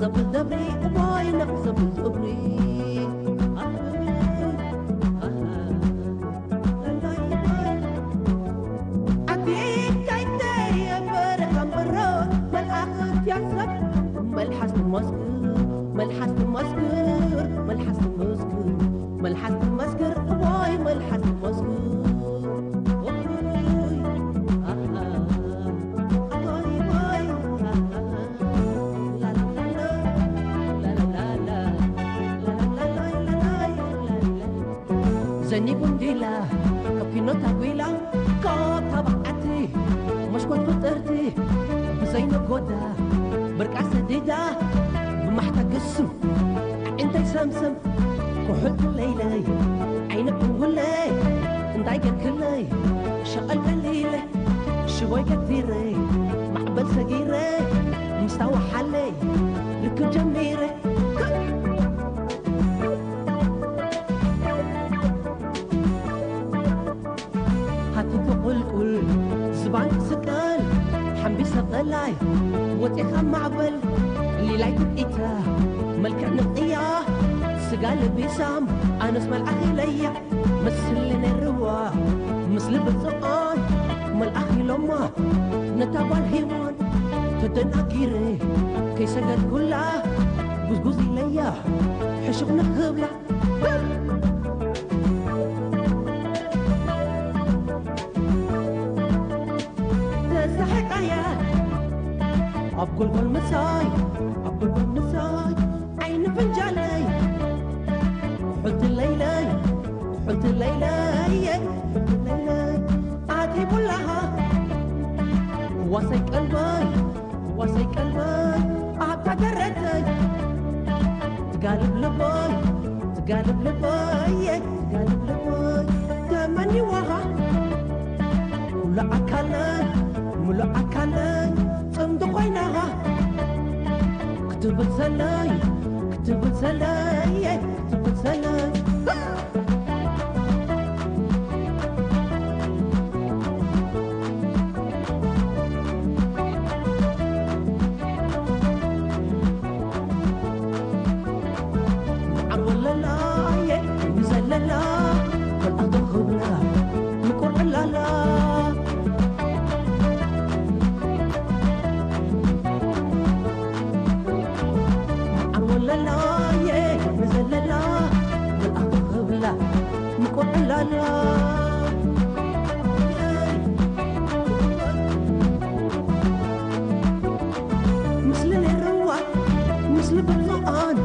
نخزب الدبري ملحس المسكر ملحس المسكر ملحس المسكر ملحس ملحس المسكر زني بنديلا كفينو تاويلا كوتا بقعتي مش كنت فطرتي بزينو قودا بركع سديدة بمحتاج السم انت يسمسم كحلت الليلة عينك مولي انت كلي شغل قليلة شوي كثيرة محبل صغيرة مستوى حلي ركب جميرة سكال حنبسها بضلعي عبل معبل ليلاي تبقيتا ملكع نقية سقال بيسام. أنا اسمع الأخي ليا مسلنا الروا مسل بالزقان مالأخي لما. نتابع الهيوان تدناكيري كي سقال كلها قزقزي ليا. حشقنا خبلة أقول بالمساي أقول بالمساي عين فنجاني حلت الليلة حلت الليلة حلت الليلة. عاتي لها واسي قلبي واسي قلبي. عبتا قرتي تقالب لباي تقالب لباي كتبت علي كتبت علي لنا مثل الروان مثل باللقان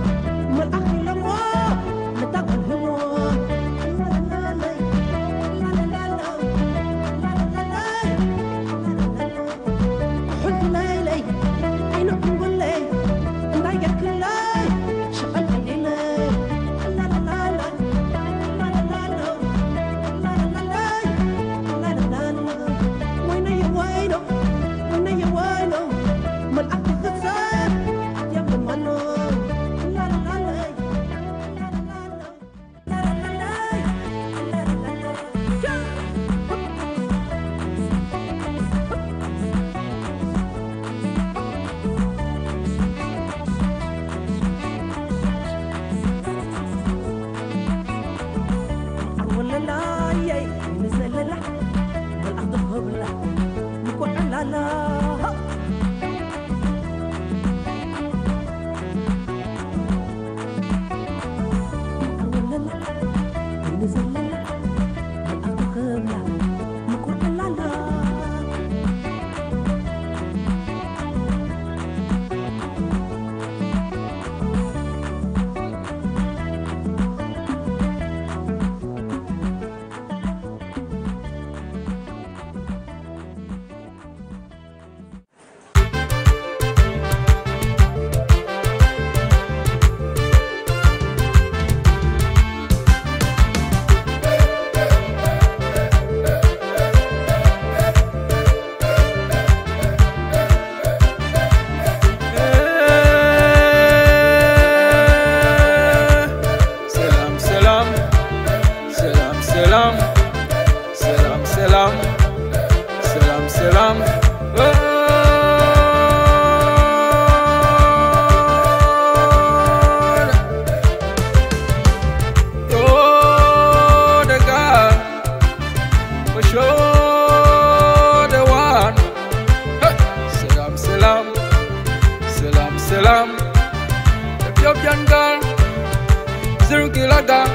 another.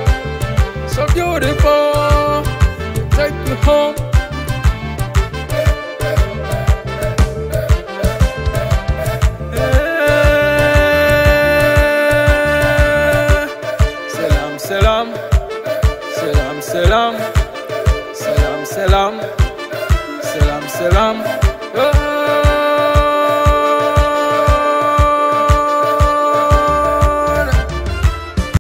So beautiful, take me home. Salam, salam, salam, salam, salam, salam, salam.